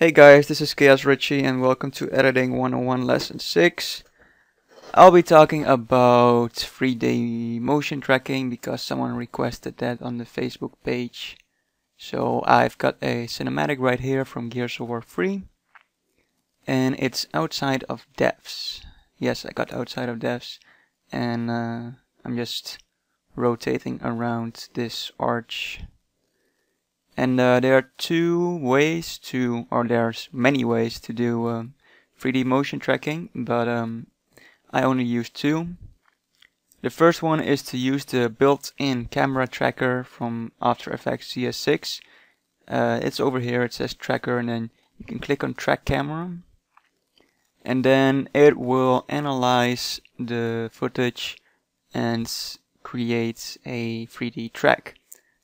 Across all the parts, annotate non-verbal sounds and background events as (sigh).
Hey guys, this is Kaos Richie and welcome to Editing 101 Lesson 6. I'll be talking about 3D motion tracking because someone requested that on the Facebook page. So I've got a cinematic right here from Gears of War 3 and it's outside of devs. Yes, I got outside of devs and uh, I'm just rotating around this arch and uh, there are two ways to, or there's many ways to do um, 3D motion tracking, but um, I only use two. The first one is to use the built-in camera tracker from After Effects CS6. Uh, it's over here, it says tracker, and then you can click on track camera. And then it will analyze the footage and create a 3D track.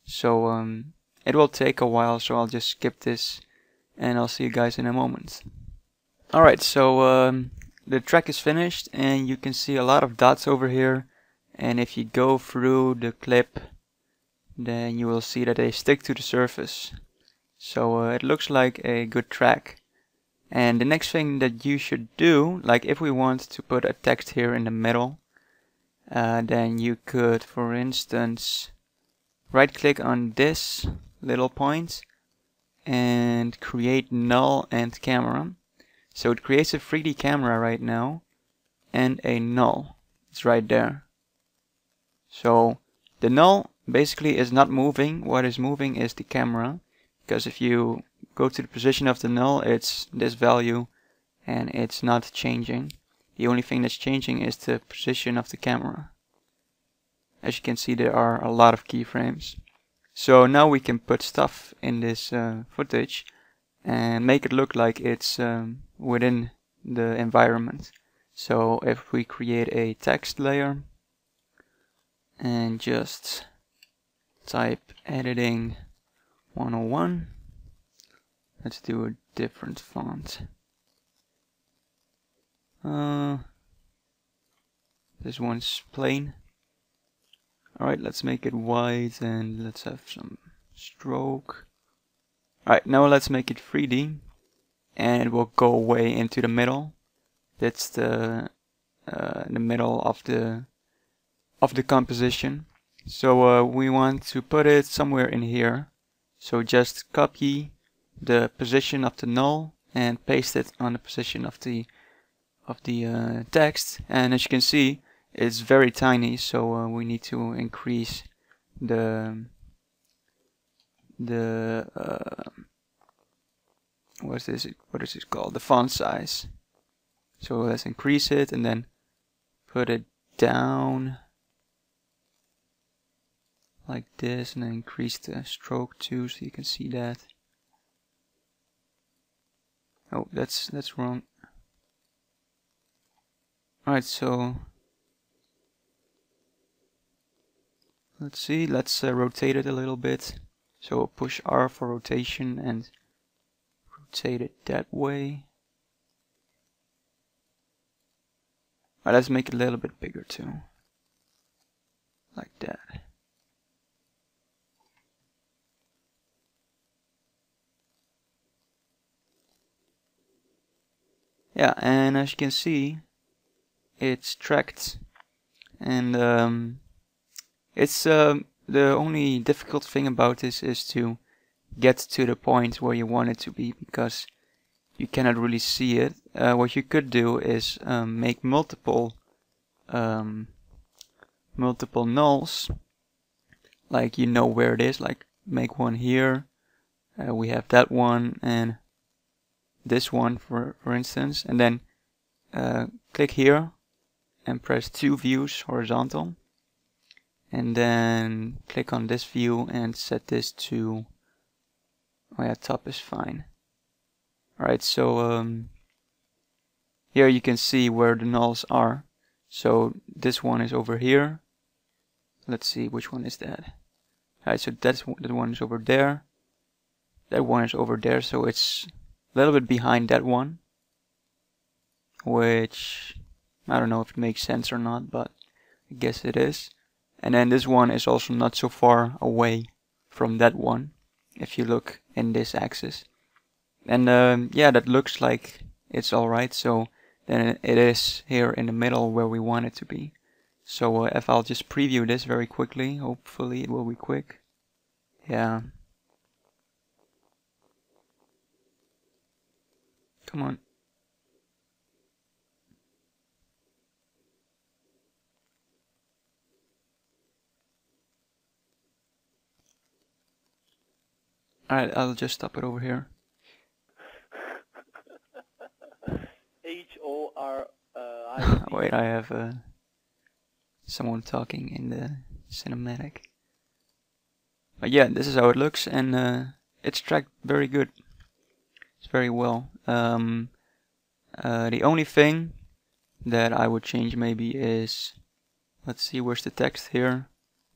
So um, it will take a while, so I'll just skip this and I'll see you guys in a moment. Alright, so um, the track is finished and you can see a lot of dots over here and if you go through the clip then you will see that they stick to the surface. So uh, it looks like a good track. And the next thing that you should do, like if we want to put a text here in the middle, uh, then you could, for instance, right click on this little points point and create null and camera. So it creates a 3D camera right now and a null. It's right there. So the null basically is not moving. What is moving is the camera because if you go to the position of the null it's this value and it's not changing. The only thing that's changing is the position of the camera. As you can see there are a lot of keyframes. So now we can put stuff in this uh, footage and make it look like it's um, within the environment. So if we create a text layer and just type editing 101, let's do a different font. Uh, this one's plain. Alright, let's make it white and let's have some stroke. Alright, now let's make it 3D and it will go away into the middle. That's the uh, the middle of the of the composition. So uh, we want to put it somewhere in here. So just copy the position of the null and paste it on the position of the of the uh, text. And as you can see, it's very tiny so uh, we need to increase the the uh, what is this what is it called? The font size. So let's increase it and then put it down like this and then increase the stroke too so you can see that. Oh that's that's wrong. Alright so Let's see, let's uh, rotate it a little bit. So push R for rotation and rotate it that way. Right, let's make it a little bit bigger too. Like that. Yeah, and as you can see, it's tracked and um, it's um, the only difficult thing about this is to get to the point where you want it to be because you cannot really see it. Uh, what you could do is um, make multiple um, multiple nulls, like you know where it is. Like make one here. Uh, we have that one and this one for for instance, and then uh, click here and press two views horizontal and then click on this view and set this to oh yeah top is fine. Alright so um, here you can see where the nulls are. So this one is over here. Let's see which one is that. Alright so that's that one is over there. That one is over there so it's a little bit behind that one. Which I don't know if it makes sense or not but I guess it is and then this one is also not so far away from that one if you look in this axis. And um, yeah that looks like it's alright so then it is here in the middle where we want it to be. So uh, if I'll just preview this very quickly hopefully it will be quick. Yeah. Come on Alright, I'll just stop it over here. H O R. Uh, (laughs) Wait, I have uh, someone talking in the cinematic. But yeah, this is how it looks, and uh, it's tracked very good. It's very well. Um, uh, the only thing that I would change maybe is, let's see, where's the text here?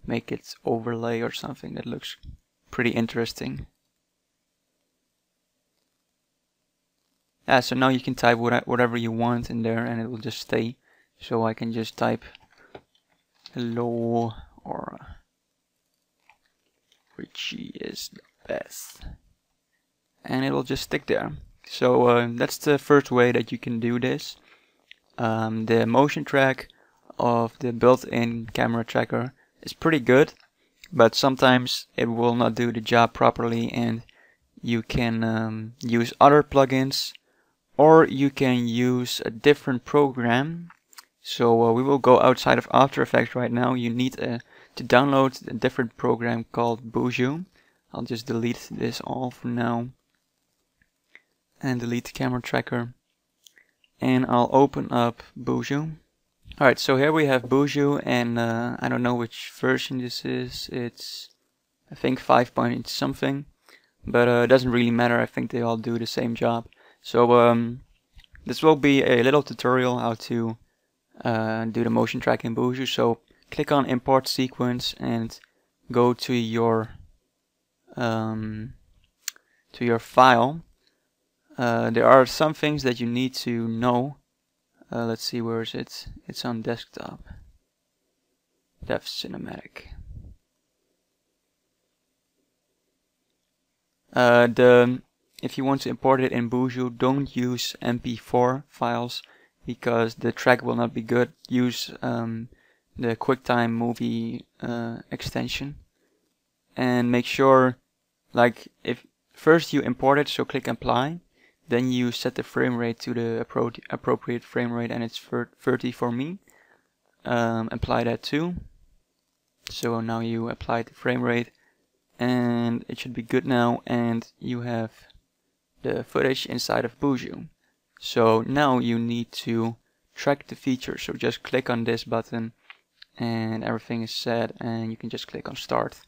Make it overlay or something that looks pretty interesting. Yeah, so now you can type whatever you want in there and it will just stay. So I can just type hello or Richie is the best. And it'll just stick there. So uh, that's the first way that you can do this. Um, the motion track of the built-in camera tracker is pretty good, but sometimes it will not do the job properly and you can um, use other plugins or you can use a different program. So uh, we will go outside of After Effects right now. You need uh, to download a different program called Boujou I'll just delete this all for now and delete the camera tracker. And I'll open up Boujou alright so here we have Boujou and uh, I don't know which version this is. It's I think 5 point something but uh, it doesn't really matter. I think they all do the same job so um, this will be a little tutorial how to uh, do the motion track in Boujou. So click on import sequence and go to your um, to your file. Uh, there are some things that you need to know. Uh, let's see where is it? It's on desktop. Dev cinematic. Uh, the if you want to import it in Boujou, don't use MP4 files because the track will not be good. Use um, the QuickTime movie uh, extension. And make sure like if first you import it so click apply. Then you set the frame rate to the appro appropriate frame rate and it's 30 for me. Um, apply that too. So now you apply the frame rate and it should be good now and you have the footage inside of Boujou. So now you need to track the feature. So just click on this button and everything is set and you can just click on start.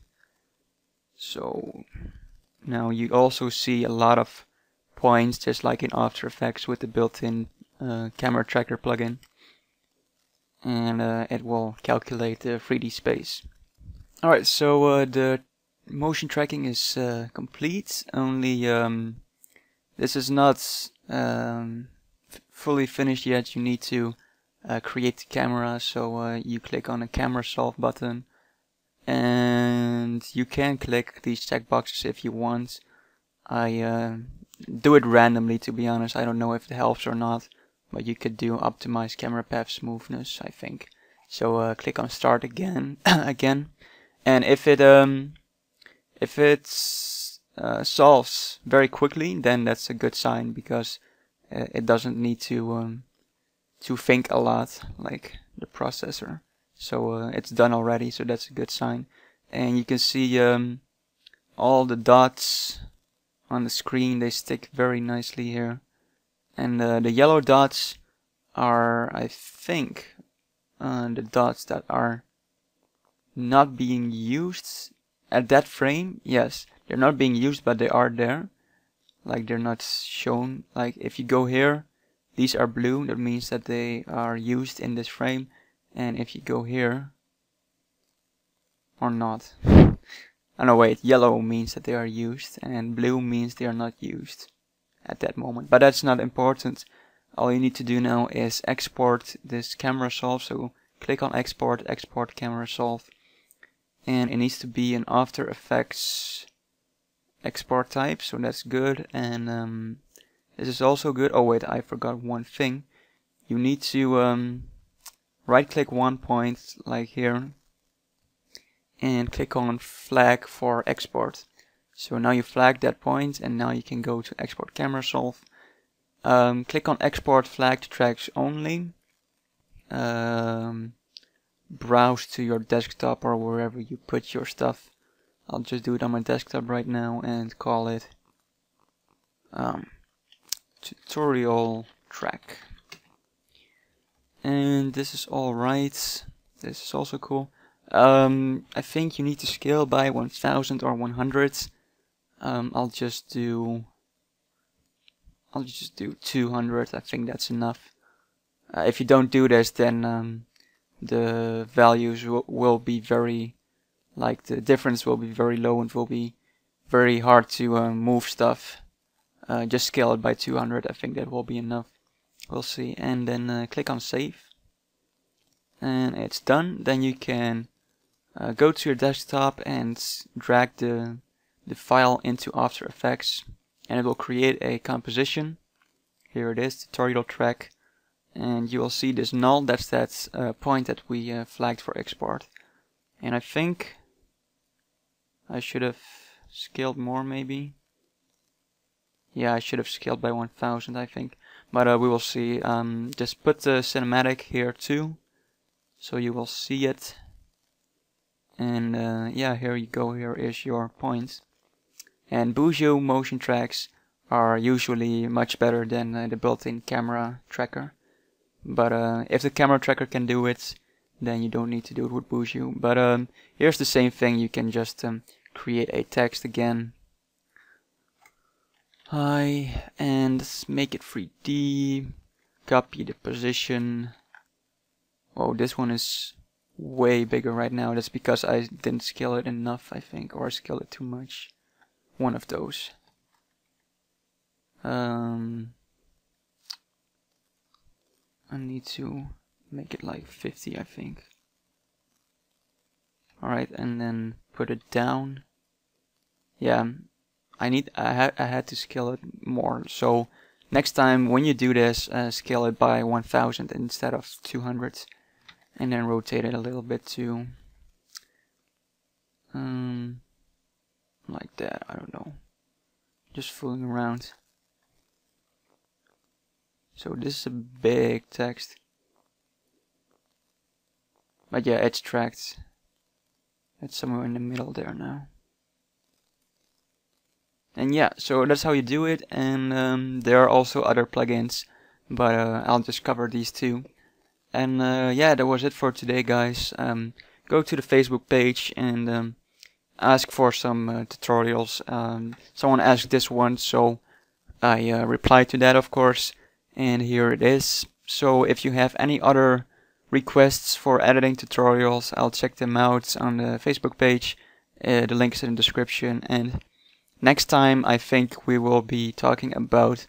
So now you also see a lot of points just like in After Effects with the built-in uh, camera tracker plugin and uh, it will calculate the 3D space. Alright, so uh, the motion tracking is uh, complete, only um, this is not um, fully finished yet. You need to uh, create the camera. So uh, you click on the camera solve button and you can click these checkboxes if you want. I uh, do it randomly to be honest. I don't know if it helps or not. But you could do optimize camera path smoothness I think. So uh, click on start again (coughs) again and if it um if it's uh, solves very quickly, then that's a good sign because uh, it doesn't need to um, to think a lot like the processor. So uh, it's done already, so that's a good sign. And you can see um, all the dots on the screen, they stick very nicely here. And uh, the yellow dots are, I think, uh, the dots that are not being used at that frame. Yes, they're not being used but they are there. Like they're not shown like if you go here these are blue that means that they are used in this frame. And if you go here or not. Oh, I know wait yellow means that they are used and blue means they are not used at that moment. But that's not important. All you need to do now is export this camera solve. So click on export export camera solve and it needs to be an After Effects export type, so that's good. And um, this is also good. Oh wait, I forgot one thing. You need to um, right click one point like here and click on flag for export. So now you flag that point and now you can go to export camera solve. Um, click on export flag to tracks only. Um, browse to your desktop or wherever you put your stuff. I'll just do it on my desktop right now and call it um, tutorial track. And this is alright. This is also cool. Um, I think you need to scale by 1000 or 100. Um, I'll just do I'll just do 200. I think that's enough. Uh, if you don't do this, then um, the values will, be very like the difference will be very low and will be very hard to uh, move stuff. Uh, just scale it by 200. I think that will be enough. We'll see. And then uh, click on save. And it's done. Then you can uh, go to your desktop and drag the, the file into After Effects and it will create a composition. Here it is, tutorial track. And you will see this null, that's that uh, point that we uh, flagged for export. And I think I should have scaled more maybe. Yeah, I should have scaled by 1000 I think. But uh, we will see. Um, just put the cinematic here too. So you will see it and uh, yeah here you go here is your points and Boujou motion tracks are usually much better than uh, the built-in camera tracker but uh, if the camera tracker can do it then you don't need to do it with Boujou but um, here's the same thing you can just um, create a text again hi and make it 3D copy the position oh this one is way bigger right now. That's because I didn't scale it enough, I think, or I scaled it too much. One of those. Um, I need to make it like 50, I think. Alright, and then put it down. Yeah, I need. I had. I had to scale it more. So next time when you do this, uh, scale it by 1,000 instead of 200 and then rotate it a little bit too um, like that I don't know just fooling around so this is a big text but yeah tracked it's somewhere in the middle there now and yeah so that's how you do it and um, there are also other plugins but uh, I'll just cover these two and uh, yeah, that was it for today, guys. Um, go to the Facebook page and um, ask for some uh, tutorials. Um, someone asked this one, so I uh, replied to that, of course. And here it is. So if you have any other requests for editing tutorials, I'll check them out on the Facebook page. Uh, the link is in the description. And next time, I think we will be talking about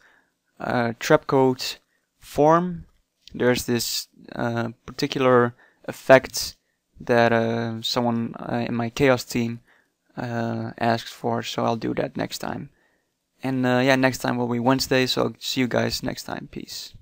uh, trapcode form there's this uh, particular effect that uh, someone uh, in my chaos team uh, asked for, so I'll do that next time. And uh, yeah, next time will be Wednesday, so I'll see you guys next time. Peace.